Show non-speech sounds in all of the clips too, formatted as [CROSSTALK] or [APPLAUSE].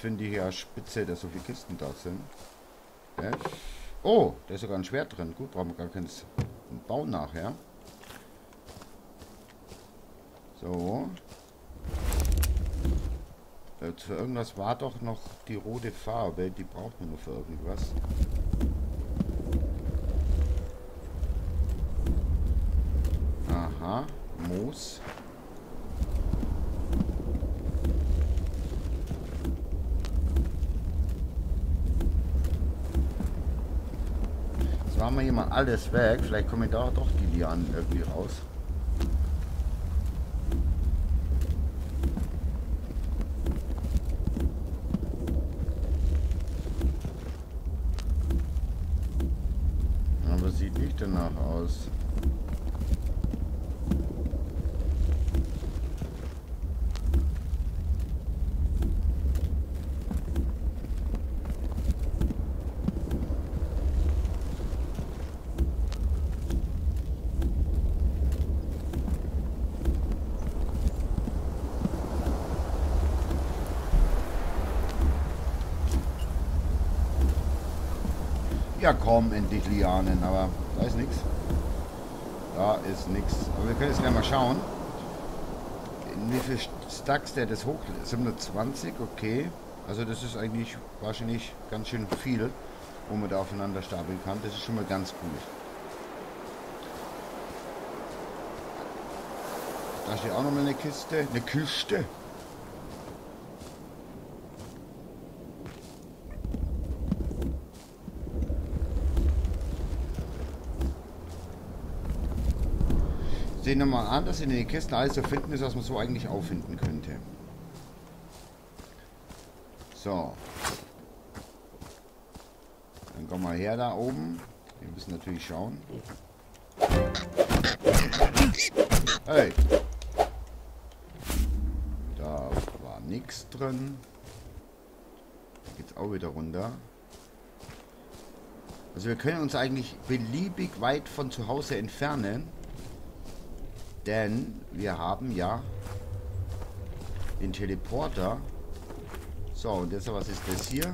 finde ich ja spitze, dass so viele Kisten da sind. Ja. Oh, da ist sogar ein Schwert drin. Gut, brauchen wir gar kein Bauen nachher. So. Für irgendwas war doch noch die rote Farbe. Die braucht man nur für irgendwas. Aha. Moos. Machen wir hier mal alles weg. Vielleicht kommen da doch die Lianen irgendwie raus. Aber sieht nicht danach aus. Ja komm, endlich Lianen, aber da ist nichts. Da ist nichts. Aber wir können jetzt gleich mal schauen. In wie viel Stacks der das hoch... 720, okay. Also das ist eigentlich wahrscheinlich ganz schön viel, wo man da aufeinander stapeln kann. Das ist schon mal ganz gut. Da steht auch noch mal eine Kiste. Eine Kiste. Sehen wir mal an, dass in den Kisten alles zu finden ist, was man so eigentlich auffinden könnte. So. Dann kommen wir her da oben. Wir müssen natürlich schauen. Hey. Da war nichts drin. Da geht's auch wieder runter. Also wir können uns eigentlich beliebig weit von zu Hause entfernen. Denn wir haben ja den Teleporter. So, und jetzt was ist das hier?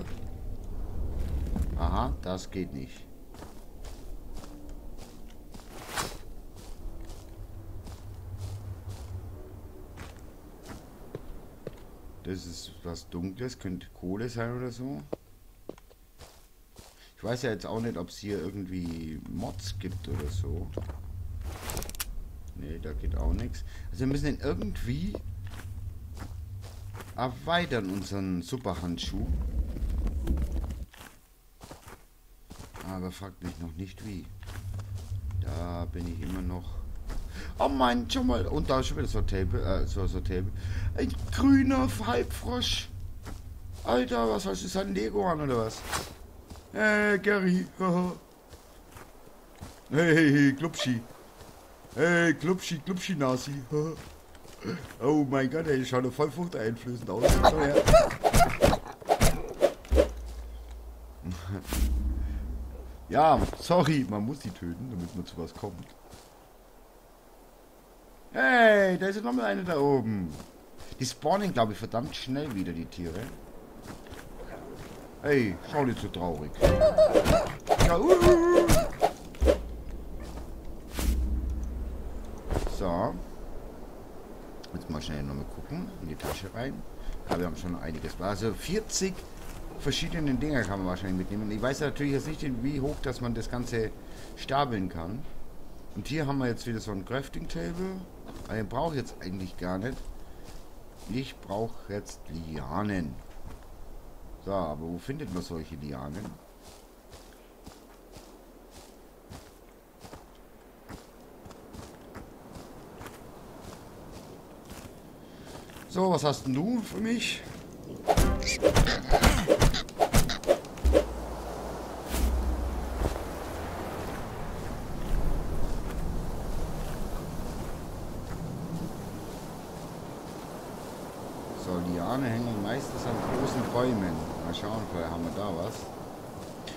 Aha, das geht nicht. Das ist was Dunkles, könnte Kohle sein oder so. Ich weiß ja jetzt auch nicht, ob es hier irgendwie Mods gibt oder so. Ne, da geht auch nichts. Also wir müssen den irgendwie erweitern, unseren Superhandschuh. Aber fragt mich noch nicht wie. Da bin ich immer noch... Oh mein, schon mal... Und da ist schon wieder so Table, äh, so, so Table. Ein grüner Halbfrosch. Alter, was heißt das? Ein Lego an oder was? Hey, Gary. [LAUGHS] hey, hey, hey, Klubschi. Hey, Klubschi, Klubschi, Nasi. Oh mein Gott, ey, schaut voll fruchteinflößend aus. So, ja. ja, sorry, man muss die töten, damit man zu was kommt. Hey, da ist noch mal eine da oben. Die spawnen, glaube ich, verdammt schnell wieder, die Tiere. Hey, schau nicht so traurig. Ja, uh, uh. So. Jetzt mal schnell nochmal gucken. In die Tasche rein. Ja, wir haben schon einiges. Also 40 verschiedene Dinger kann man wahrscheinlich mitnehmen. Ich weiß natürlich jetzt nicht, wie hoch, dass man das Ganze stapeln kann. Und hier haben wir jetzt wieder so ein Crafting Table. Den brauche ich jetzt eigentlich gar nicht. Ich brauche jetzt Lianen. So, aber wo findet man solche Lianen? So, was hast du für mich? So, Liane hängen meistens an großen Bäumen. Mal schauen, vielleicht haben wir da was.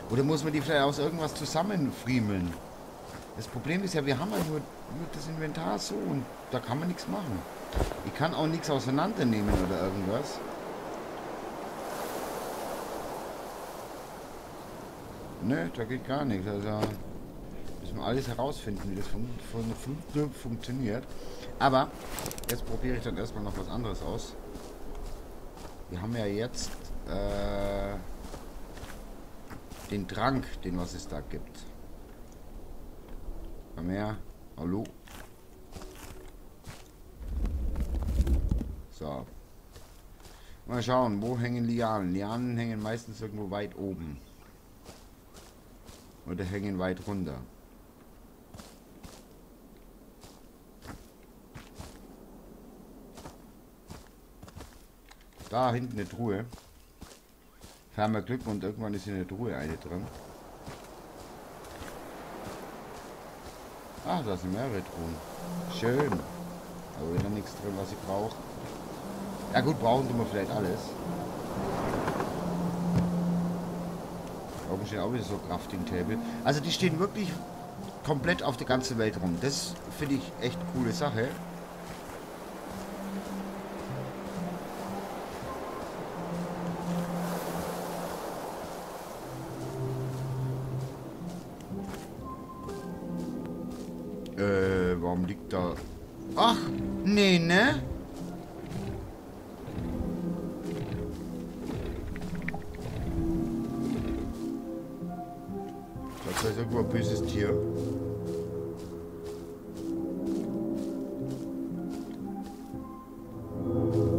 Oder muss man die vielleicht aus irgendwas zusammenfriemeln? Das Problem ist ja, wir haben ja nur, nur das Inventar so und da kann man nichts machen. Ich kann auch nichts auseinandernehmen oder irgendwas. Nö, da geht gar nichts. Also müssen wir alles herausfinden, wie das fun fun fun funktioniert. Aber jetzt probiere ich dann erstmal noch was anderes aus. Wir haben ja jetzt äh, den Trank, den was es da gibt. Haben wir. Hallo? So. Mal schauen, wo hängen Lianen? Lianen hängen meistens irgendwo weit oben. Oder hängen weit runter. Da hinten eine Truhe. Haben wir Glück und irgendwann ist in der Truhe eine drin. Ah, da sind mehrere Truhen. Schön. Aber wieder nichts drin, was ich brauche. Ja gut, brauchen tun wir vielleicht alles. Da oben steht auch wieder so Crafting Table. Also die stehen wirklich komplett auf der ganzen Welt rum. Das finde ich echt coole Sache. Das ist irgendwo ein böses Tier.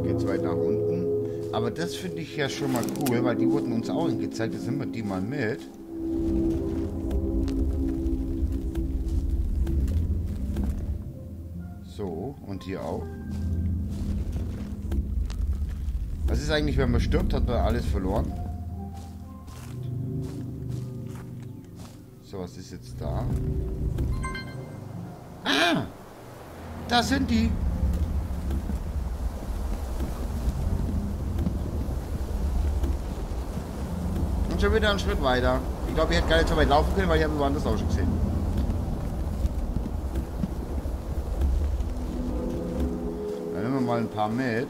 Geht's weit nach unten. Aber das finde ich ja schon mal cool, weil die wurden uns auch gezeigt. Jetzt nehmen wir die mal mit. So, und hier auch. Was ist eigentlich, wenn man stirbt, hat man alles verloren? So, was ist jetzt da? Ah! Da sind die! Und schon wieder einen Schritt weiter. Ich glaube, ich hätte gar nicht so weit laufen können, weil ich habe woanders auch schon gesehen. Dann nehmen wir mal ein paar mit.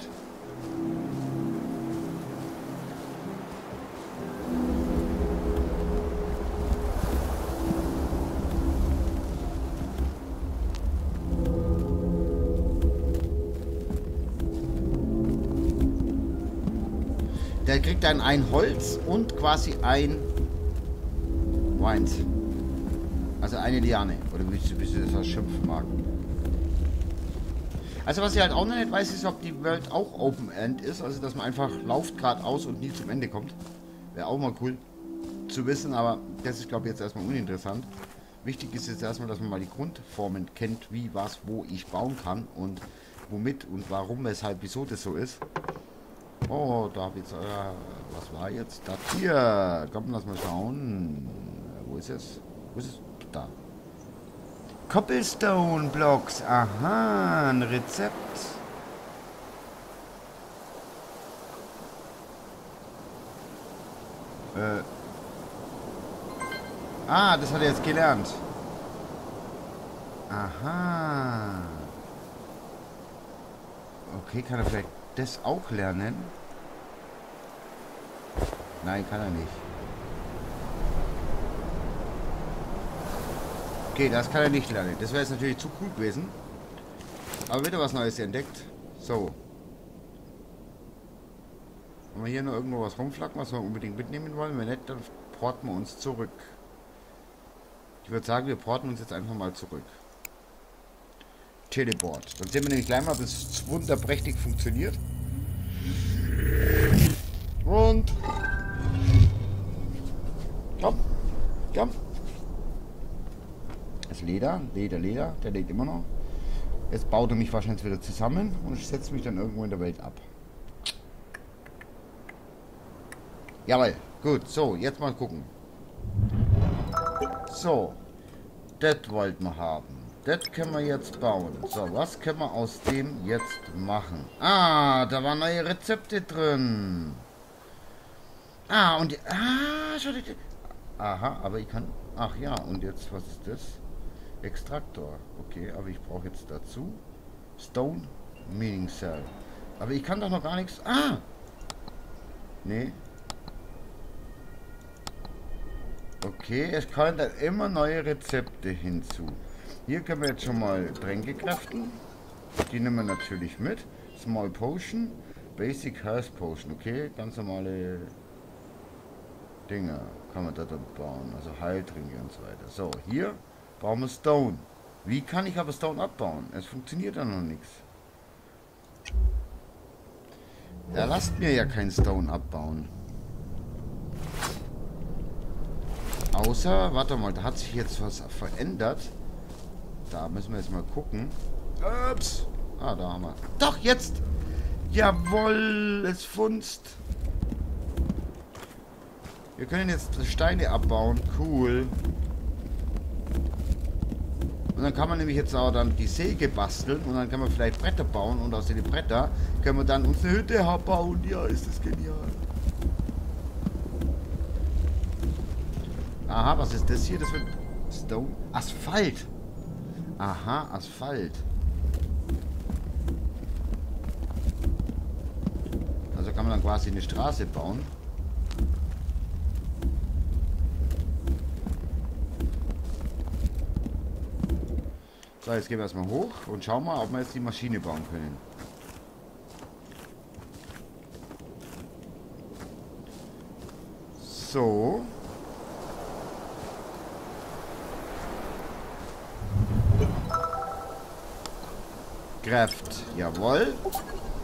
Kriegt dann ein Holz und quasi ein Weins. Also eine Liane. Oder wie du, wie du das schimpfen mag. Also was ich halt auch noch nicht weiß, ist, ob die Welt auch Open End ist. Also dass man einfach lauft geradeaus und nie zum Ende kommt. Wäre auch mal cool zu wissen, aber das ist glaube ich jetzt erstmal uninteressant. Wichtig ist jetzt erstmal, dass man mal die Grundformen kennt, wie, was, wo ich bauen kann und womit und warum, weshalb, wieso das so ist. Oh, da habe ich jetzt, äh, was war jetzt das hier? Komm, lass mal schauen. Wo ist es? Wo ist es? Da. Cobblestone Blocks. Aha, ein Rezept. Äh. Ah, das hat er jetzt gelernt. Aha. Okay, kann er vielleicht das auch lernen? Nein, kann er nicht. Okay, das kann er nicht lernen. Das wäre jetzt natürlich zu cool gewesen. Aber wieder was Neues entdeckt. So. Haben wir hier noch irgendwo was rumflacken, was wir unbedingt mitnehmen wollen? Wenn nicht, dann porten wir uns zurück. Ich würde sagen, wir porten uns jetzt einfach mal zurück. Teleport. Dann sehen wir nämlich gleich mal, ob es wunderprächtig funktioniert. Und... Komm. Komm. Das Leder. Leder, Leder. Der lädt immer noch. Jetzt baut er mich wahrscheinlich wieder zusammen und ich setze mich dann irgendwo in der Welt ab. Jawohl. Gut. So, jetzt mal gucken. So. Das wollten wir haben. Das können wir jetzt bauen. So, was können wir aus dem jetzt machen? Ah, da waren neue Rezepte drin. Ah, und... Ah, schau dir... Aha, aber ich kann... Ach ja, und jetzt, was ist das? Extraktor. Okay, aber ich brauche jetzt dazu Stone Meaning Cell. Aber ich kann doch noch gar nichts... Ah! Nee. Okay, es kommen dann immer neue Rezepte hinzu. Hier können wir jetzt schon mal Tränke craften. Die nehmen wir natürlich mit. Small Potion, Basic Health Potion. Okay, ganz normale Dinger kann man da dann bauen. Also Heiltränke und so weiter. So, hier bauen wir Stone. Wie kann ich aber Stone abbauen? Es funktioniert da noch nichts. Er lasst mir ja kein Stone abbauen. Außer, warte mal, da hat sich jetzt was verändert. Da müssen wir jetzt mal gucken. Ups. Ah, da haben wir. Doch, jetzt! Jawoll, es funzt. Wir können jetzt Steine abbauen. Cool. Und dann kann man nämlich jetzt auch dann die Säge basteln und dann kann man vielleicht Bretter bauen und aus den Bretter können wir dann uns eine Hütte bauen. Ja, ist das genial. Aha, was ist das hier? Das wird Stone. Asphalt. Aha, Asphalt. Also kann man dann quasi eine Straße bauen. So, jetzt gehen wir erstmal hoch und schauen mal, ob wir jetzt die Maschine bauen können. So. Kraft. Jawohl.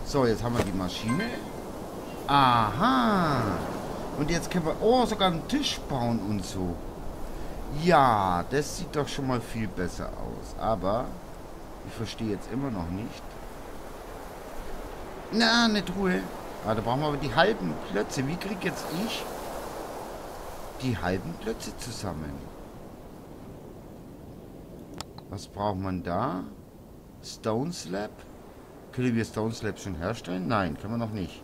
So, jetzt haben wir die Maschine. Aha. Und jetzt können wir... Oh, sogar einen Tisch bauen und so. Ja, das sieht doch schon mal viel besser aus. Aber ich verstehe jetzt immer noch nicht. Na, eine Truhe. Ah, da brauchen wir aber die halben Klötze. Wie krieg jetzt ich die halben Klötze zusammen? Was braucht man da? Stone Slab? Können wir Stone Slab schon herstellen? Nein, können wir noch nicht.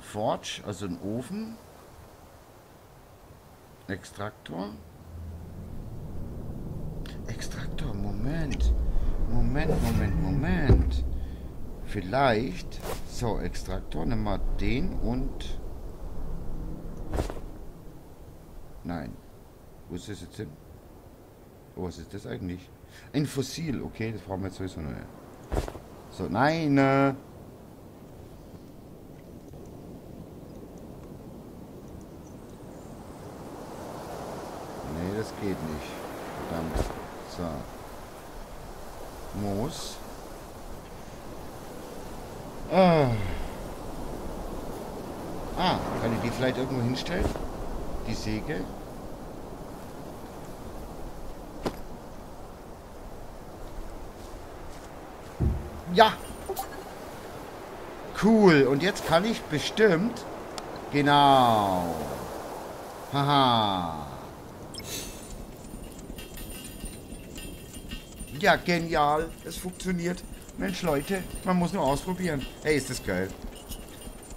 Forge, also ein Ofen. Extraktor. Extraktor, Moment. Moment, Moment, Moment. Vielleicht. So, Extraktor, nimm mal den und... Nein. Wo ist das jetzt hin? Oh, was ist das eigentlich? Ein Fossil, okay, das brauchen wir jetzt sowieso noch nicht. So, nein, äh, das geht nicht. Verdammt. So. Moos. Ah. ah, kann ich die vielleicht irgendwo hinstellen? Die Säge? Ja. Cool. Und jetzt kann ich bestimmt... Genau. Haha. Ja, genial. Es funktioniert. Mensch, Leute, man muss nur ausprobieren. Hey, ist das geil.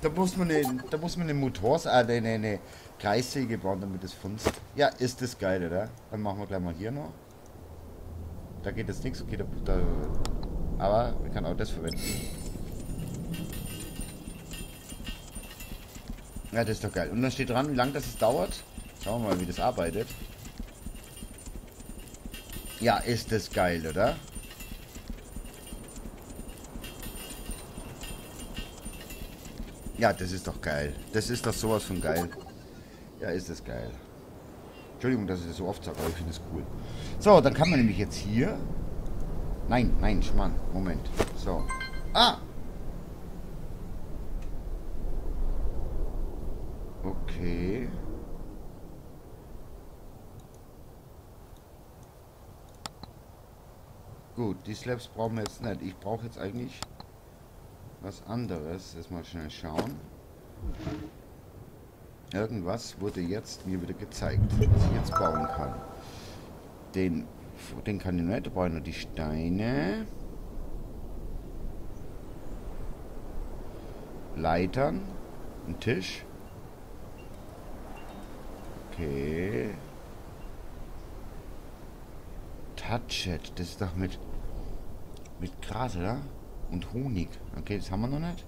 Da muss man eine, da muss man eine Motors, äh, eine, eine Kreissäge bauen, damit es funzt. Ja, ist das geil, oder? Dann machen wir gleich mal hier noch. Da geht jetzt nichts, okay, da, da, aber wir können auch das verwenden. Ja, das ist doch geil. Und dann steht dran, wie lange das dauert. Schauen wir mal, wie das arbeitet. Ja, ist das geil, oder? Ja, das ist doch geil. Das ist doch sowas von geil. Ja, ist das geil. Entschuldigung, dass ich das so oft sage, aber ich finde es cool. So, dann kann man nämlich jetzt hier... Nein, nein, Schmann. Moment. So. Ah! Okay. Gut, die Slabs brauchen wir jetzt nicht. Ich brauche jetzt eigentlich was anderes. Jetzt mal schnell schauen. Irgendwas wurde jetzt mir wieder gezeigt, was ich jetzt bauen kann. Den, den kann ich nicht, da brauche ich noch die Steine. Leitern. Ein Tisch. Okay. Touchet, das ist doch mit mit Gras, oder? Und Honig. Okay, das haben wir noch nicht.